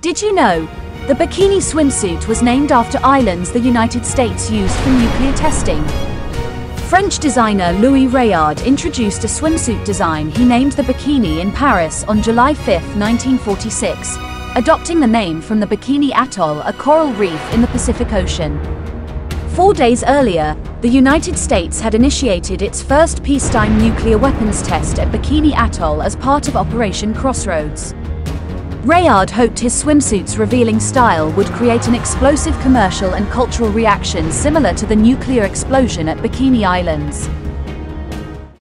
Did you know? The bikini swimsuit was named after islands the United States used for nuclear testing. French designer Louis Réard introduced a swimsuit design he named the bikini in Paris on July 5, 1946, adopting the name from the Bikini Atoll, a coral reef in the Pacific Ocean. Four days earlier, the United States had initiated its first peacetime nuclear weapons test at Bikini Atoll as part of Operation Crossroads. Réard hoped his swimsuit's revealing style would create an explosive commercial and cultural reaction similar to the nuclear explosion at Bikini Islands.